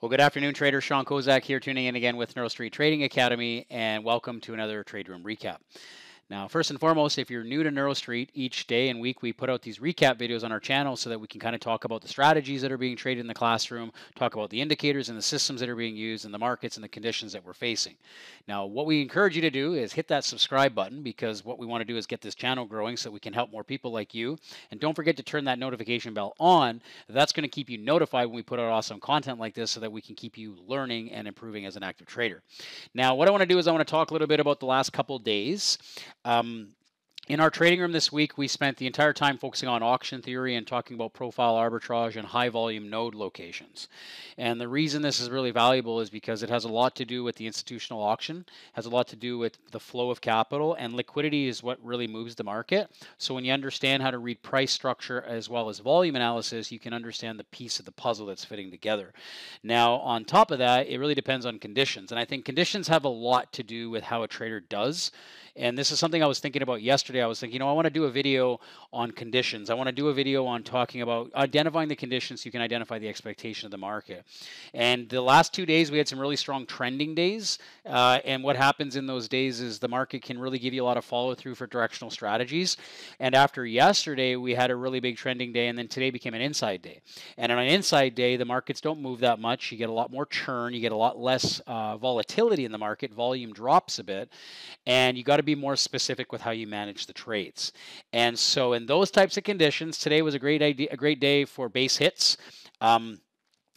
Well, good afternoon, trader. Sean Kozak here, tuning in again with NeuroStreet Trading Academy, and welcome to another Trade Room Recap. Now, first and foremost, if you're new to NeuroStreet, each day and week we put out these recap videos on our channel so that we can kind of talk about the strategies that are being traded in the classroom, talk about the indicators and the systems that are being used, and the markets and the conditions that we're facing. Now, what we encourage you to do is hit that subscribe button because what we want to do is get this channel growing so we can help more people like you. And don't forget to turn that notification bell on. That's going to keep you notified when we put out awesome content like this so that we can keep you learning and improving as an active trader. Now, what I want to do is I want to talk a little bit about the last couple days. Um, in our trading room this week, we spent the entire time focusing on auction theory and talking about profile arbitrage and high volume node locations. And the reason this is really valuable is because it has a lot to do with the institutional auction, has a lot to do with the flow of capital, and liquidity is what really moves the market. So when you understand how to read price structure as well as volume analysis, you can understand the piece of the puzzle that's fitting together. Now, on top of that, it really depends on conditions. And I think conditions have a lot to do with how a trader does and this is something I was thinking about yesterday. I was thinking, you know, I want to do a video on conditions. I want to do a video on talking about identifying the conditions so you can identify the expectation of the market. And the last two days, we had some really strong trending days. Uh, and what happens in those days is the market can really give you a lot of follow through for directional strategies. And after yesterday, we had a really big trending day, and then today became an inside day. And on an inside day, the markets don't move that much. You get a lot more churn, you get a lot less uh, volatility in the market, volume drops a bit, and you got to be more specific with how you manage the trades. And so, in those types of conditions, today was a great idea, a great day for base hits. Um,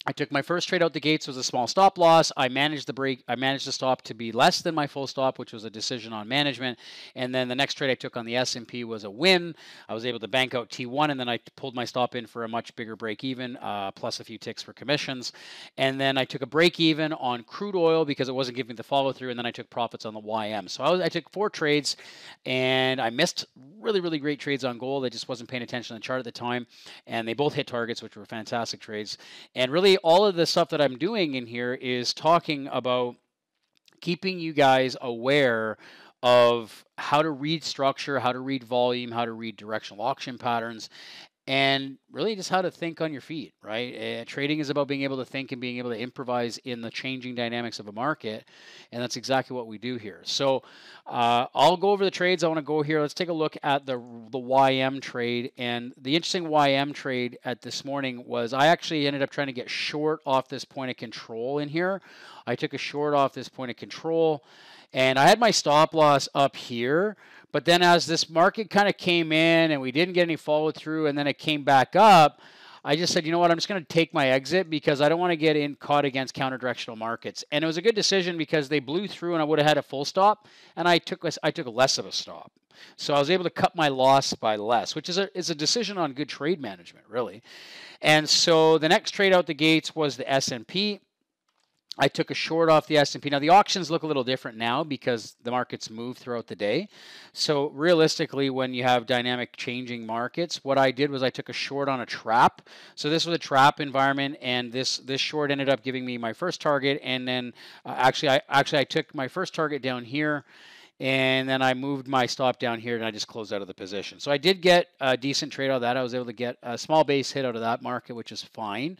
I took my first trade out the gates was a small stop loss. I managed the break. I managed the stop to be less than my full stop, which was a decision on management. And then the next trade I took on the S&P was a win. I was able to bank out T1, and then I pulled my stop in for a much bigger break even, uh, plus a few ticks for commissions. And then I took a break even on crude oil because it wasn't giving me the follow through. And then I took profits on the YM. So I, was, I took four trades, and I missed really really great trades on gold. I just wasn't paying attention to the chart at the time, and they both hit targets, which were fantastic trades. And really all of the stuff that I'm doing in here is talking about keeping you guys aware of how to read structure, how to read volume, how to read directional auction patterns, and really just how to think on your feet, right? Uh, trading is about being able to think and being able to improvise in the changing dynamics of a market, and that's exactly what we do here. So uh, I'll go over the trades. I want to go here. Let's take a look at the the YM trade, and the interesting YM trade at this morning was I actually ended up trying to get short off this point of control in here. I took a short off this point of control, and I had my stop loss up here. But then as this market kind of came in and we didn't get any follow through and then it came back up, I just said, you know what, I'm just going to take my exit because I don't want to get in caught against counter directional markets. And it was a good decision because they blew through and I would have had a full stop and I took I took less of a stop. So I was able to cut my loss by less, which is a is a decision on good trade management, really. And so the next trade out the gates was the S&P. I took a short off the S&P. Now the auctions look a little different now because the markets move throughout the day. So realistically, when you have dynamic changing markets, what I did was I took a short on a trap. So this was a trap environment, and this this short ended up giving me my first target. And then uh, actually, I actually I took my first target down here and then I moved my stop down here and I just closed out of the position. So I did get a decent trade out of that. I was able to get a small base hit out of that market, which is fine.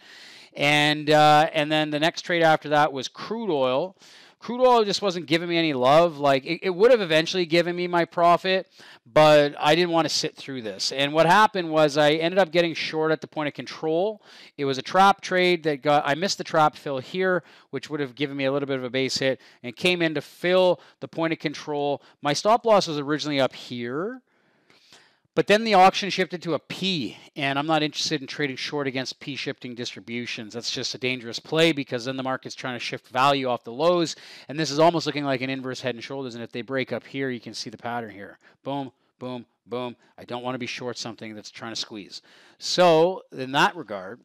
And uh, and then the next trade after that was crude oil. Crude oil just wasn't giving me any love. Like it, it would have eventually given me my profit, but I didn't want to sit through this. And what happened was I ended up getting short at the point of control. It was a trap trade that got I missed the trap fill here, which would have given me a little bit of a base hit, and came in to fill the point of control. My stop loss was originally up here but then the auction shifted to a P, and I'm not interested in trading short against P shifting distributions. That's just a dangerous play because then the market's trying to shift value off the lows, and this is almost looking like an inverse head and shoulders. And if they break up here, you can see the pattern here. Boom, boom, boom. I don't want to be short something that's trying to squeeze. So in that regard,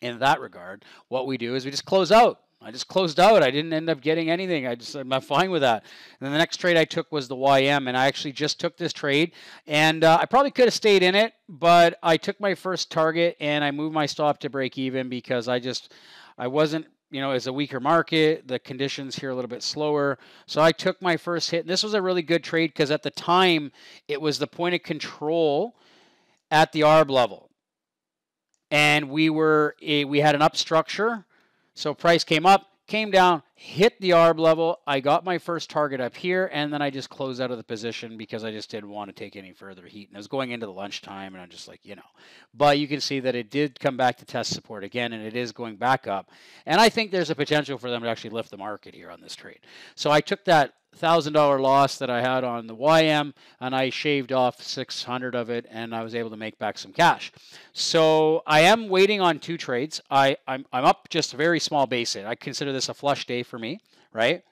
in that regard, what we do is we just close out. I just closed out. I didn't end up getting anything. I just I'm fine with that. And then the next trade I took was the YM, and I actually just took this trade, and uh, I probably could have stayed in it, but I took my first target and I moved my stop to break even because I just I wasn't you know, as a weaker market, the conditions here a little bit slower. So I took my first hit. This was a really good trade because at the time it was the point of control at the ARB level. And we were we had an up structure So price came up, came down, hit the ARB level. I got my first target up here, and then I just closed out of the position because I just didn't want to take any further heat. And I was going into the lunchtime, and I'm just like, you know. But you can see that it did come back to test support again, and it is going back up. And I think there's a potential for them to actually lift the market here on this trade. So I took that thousand dollar loss that I had on the YM, and I shaved off 600 of it, and I was able to make back some cash. So I am waiting on two trades. I I'm, I'm up just a very small base. I consider this a flush day for me, right?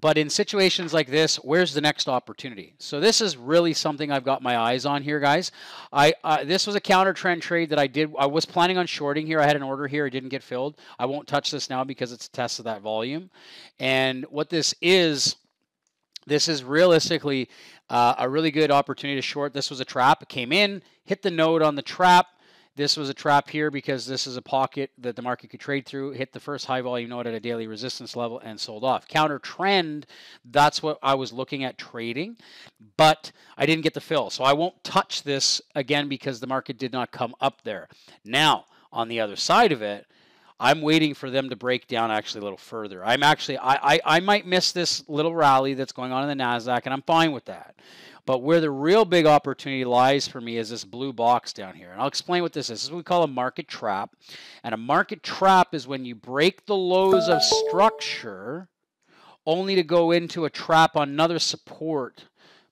But in situations like this, where's the next opportunity? So this is really something I've got my eyes on here, guys. I uh, this was a counter trend trade that I did. I was planning on shorting here. I had an order here. It didn't get filled. I won't touch this now because it's a test of that volume. And what this is, this is realistically uh, a really good opportunity to short. This was a trap. It came in, hit the node on the trap this was a trap here because this is a pocket that the market could trade through, hit the first high volume node at a daily resistance level and sold off. Counter trend, that's what I was looking at trading, but I didn't get the fill. So I won't touch this again because the market did not come up there. Now, on the other side of it, I'm waiting for them to break down actually a little further. I'm actually I, I, I might miss this little rally that's going on in the Nasdaq, and I'm fine with that. But where the real big opportunity lies for me is this blue box down here. And I'll explain what this is. This is what we call a market trap. And a market trap is when you break the lows of structure only to go into a trap on another support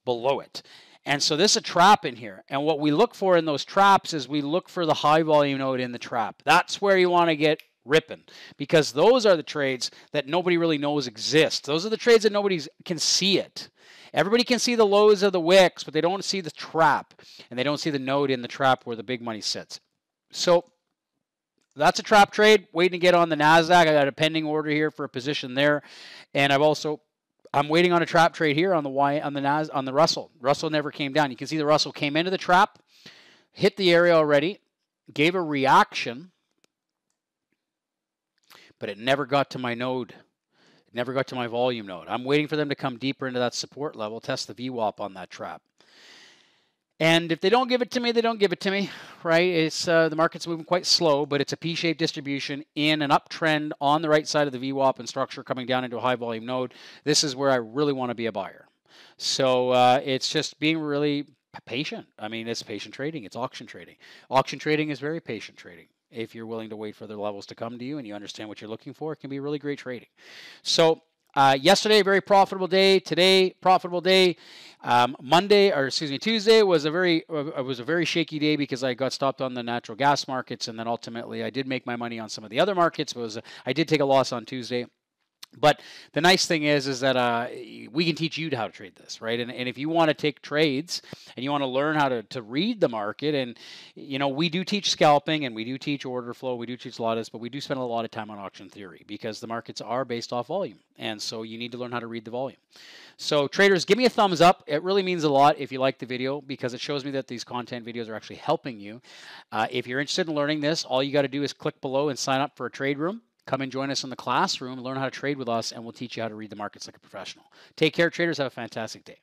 below it. And so this is a trap in here. And what we look for in those traps is we look for the high volume node in the trap. That's where you want to get ripping because those are the trades that nobody really knows exist. Those are the trades that nobody can see it. Everybody can see the lows of the wicks, but they don't see the trap, and they don't see the node in the trap where the big money sits. So that's a trap trade. Waiting to get on the Nasdaq. I got a pending order here for a position there, and I've also I'm waiting on a trap trade here on the Y on the Nas on the Russell. Russell never came down. You can see the Russell came into the trap, hit the area already, gave a reaction, but it never got to my node. Never got to my volume node. I'm waiting for them to come deeper into that support level, test the VWAP on that trap. And if they don't give it to me, they don't give it to me, right? It's uh, the market's moving quite slow, but it's a P-shaped distribution in an uptrend on the right side of the VWAP and structure coming down into a high volume node. This is where I really want to be a buyer. So uh, it's just being really patient. I mean, it's patient trading. It's auction trading. Auction trading is very patient trading if you're willing to wait for the levels to come to you and you understand what you're looking for, it can be really great trading. So uh, yesterday, very profitable day. Today, profitable day. Um, Monday, or excuse me, Tuesday was a very uh, was a very shaky day because I got stopped on the natural gas markets, and then ultimately I did make my money on some of the other markets. But was I did take a loss on Tuesday. But the nice thing is, is that uh, we can teach you how to trade this, right? And, and if you want to take trades and you want to learn how to, to read the market, and you know, we do teach scalping and we do teach order flow, we do teach a lot of this, but we do spend a lot of time on auction theory because the markets are based off volume, and so you need to learn how to read the volume. So traders, give me a thumbs up. It really means a lot if you like the video because it shows me that these content videos are actually helping you. Uh, if you're interested in learning this, all you got to do is click below and sign up for a trade room. Come and join us in the classroom, learn how to trade with us, and we'll teach you how to read the markets like a professional. Take care, traders. Have a fantastic day.